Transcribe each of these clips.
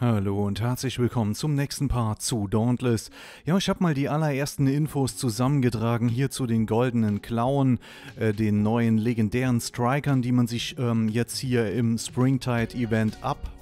Hallo und herzlich willkommen zum nächsten Part zu Dauntless. Ja, ich habe mal die allerersten Infos zusammengetragen hier zu den goldenen Klauen, äh, den neuen legendären Strikern, die man sich ähm, jetzt hier im Springtide Event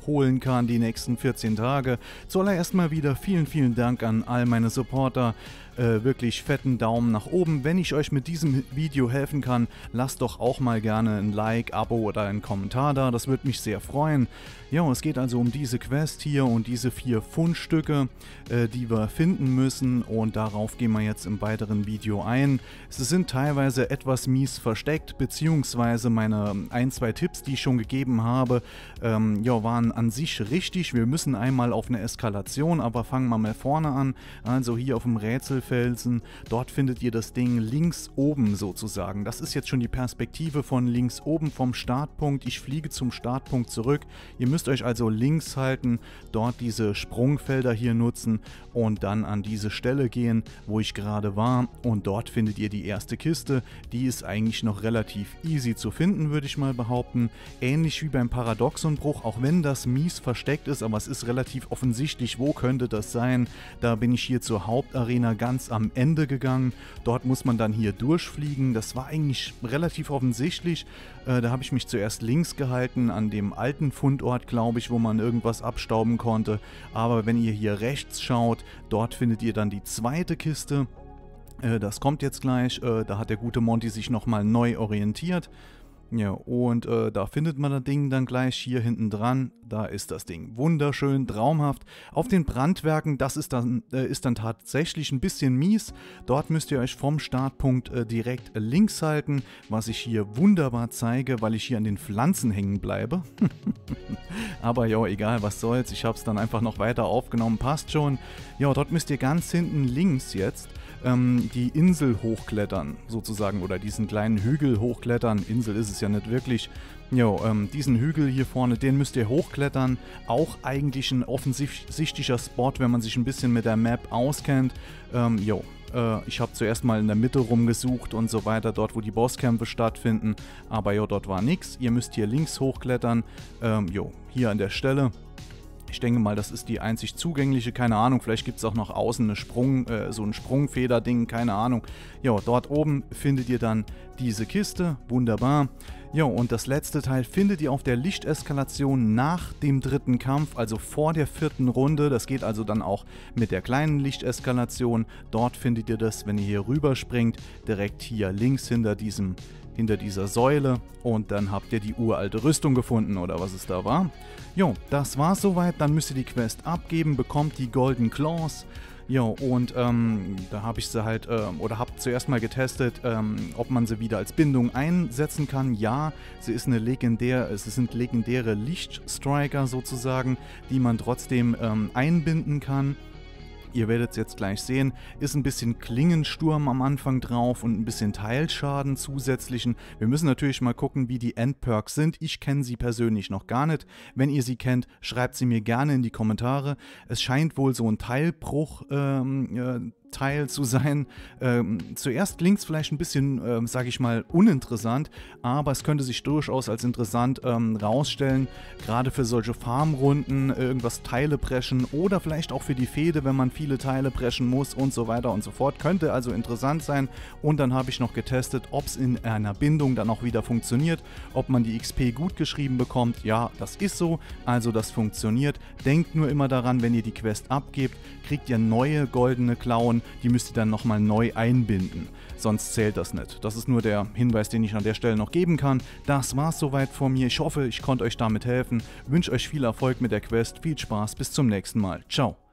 abholen kann, die nächsten 14 Tage. Zuallererst mal wieder vielen, vielen Dank an all meine Supporter äh, wirklich fetten Daumen nach oben. Wenn ich euch mit diesem Video helfen kann, lasst doch auch mal gerne ein Like, Abo oder einen Kommentar da. Das würde mich sehr freuen. Ja, es geht also um diese Quest hier und diese vier Fundstücke, äh, die wir finden müssen und darauf gehen wir jetzt im weiteren Video ein. Sie sind teilweise etwas mies versteckt, beziehungsweise meine ein, zwei Tipps, die ich schon gegeben habe, ähm, ja, waren an sich richtig. Wir müssen einmal auf eine Eskalation, aber fangen wir mal vorne an. Also hier auf dem Rätselfelsen, dort findet ihr das Ding links oben sozusagen. Das ist jetzt schon die Perspektive von links oben vom Startpunkt. Ich fliege zum Startpunkt zurück. Ihr müsst euch also links halten, dort diese Sprungfelder hier nutzen und dann an diese Stelle gehen, wo ich gerade war und dort findet ihr die erste Kiste. Die ist eigentlich noch relativ easy zu finden, würde ich mal behaupten. Ähnlich wie beim Paradoxonbruch, auch wenn das mies versteckt ist, aber es ist relativ offensichtlich, wo könnte das sein. Da bin ich hier zur Hauptarena ganz am Ende gegangen. Dort muss man dann hier durchfliegen. Das war eigentlich relativ offensichtlich. Äh, da habe ich mich zuerst links gehalten an dem alten Fundort glaube ich, wo man irgendwas abstauben konnte. Aber wenn ihr hier rechts schaut, dort findet ihr dann die zweite Kiste. Äh, das kommt jetzt gleich. Äh, da hat der gute Monty sich nochmal neu orientiert. Ja, und äh, da findet man das Ding dann gleich hier hinten dran. Da ist das Ding wunderschön, traumhaft. Auf den Brandwerken, das ist dann, äh, ist dann tatsächlich ein bisschen mies. Dort müsst ihr euch vom Startpunkt äh, direkt links halten, was ich hier wunderbar zeige, weil ich hier an den Pflanzen hängen bleibe. Aber ja, egal, was soll's. Ich habe es dann einfach noch weiter aufgenommen, passt schon. Ja, dort müsst ihr ganz hinten links jetzt ähm, die Insel hochklettern, sozusagen, oder diesen kleinen Hügel hochklettern. Insel ist es ja nicht wirklich. Jo, ähm, diesen Hügel hier vorne, den müsst ihr hochklettern. Auch eigentlich ein offensichtlicher Spot, wenn man sich ein bisschen mit der Map auskennt. Ähm, jo, äh, ich habe zuerst mal in der Mitte rumgesucht und so weiter, dort wo die Bosskämpfe stattfinden. Aber jo, dort war nichts. Ihr müsst hier links hochklettern. Ähm, jo, hier an der Stelle. Ich denke mal, das ist die einzig zugängliche, keine Ahnung, vielleicht gibt es auch noch außen eine Sprung, äh, so ein Sprungfeder-Ding, keine Ahnung. Ja, dort oben findet ihr dann diese Kiste, wunderbar. Ja, und das letzte Teil findet ihr auf der Lichteskalation nach dem dritten Kampf, also vor der vierten Runde. Das geht also dann auch mit der kleinen Lichteskalation. Dort findet ihr das, wenn ihr hier rüberspringt, direkt hier links hinter diesem hinter dieser Säule und dann habt ihr die uralte Rüstung gefunden oder was es da war. Jo, das war's soweit, dann müsst ihr die Quest abgeben, bekommt die Golden Claws. Jo, und ähm, da habe ich sie halt, ähm, oder habe zuerst mal getestet, ähm, ob man sie wieder als Bindung einsetzen kann. Ja, sie ist eine legendäre, es sind legendäre Lichtstriker sozusagen, die man trotzdem ähm, einbinden kann ihr werdet es jetzt gleich sehen, ist ein bisschen Klingensturm am Anfang drauf und ein bisschen Teilschaden zusätzlichen. Wir müssen natürlich mal gucken, wie die Endperks sind. Ich kenne sie persönlich noch gar nicht. Wenn ihr sie kennt, schreibt sie mir gerne in die Kommentare. Es scheint wohl so ein Teilbruch ähm, äh, Teil zu sein. Ähm, zuerst klingt es vielleicht ein bisschen, ähm, sage ich mal, uninteressant, aber es könnte sich durchaus als interessant ähm, rausstellen, gerade für solche Farmrunden, irgendwas Teile preschen oder vielleicht auch für die Fehde, wenn man viele Teile preschen muss und so weiter und so fort. Könnte also interessant sein. Und dann habe ich noch getestet, ob es in einer Bindung dann auch wieder funktioniert, ob man die XP gut geschrieben bekommt. Ja, das ist so, also das funktioniert. Denkt nur immer daran, wenn ihr die Quest abgebt, kriegt ihr neue goldene Klauen die müsst ihr dann nochmal neu einbinden. Sonst zählt das nicht. Das ist nur der Hinweis, den ich an der Stelle noch geben kann. Das war's soweit von mir. Ich hoffe, ich konnte euch damit helfen. Wünsche euch viel Erfolg mit der Quest. Viel Spaß. Bis zum nächsten Mal. Ciao.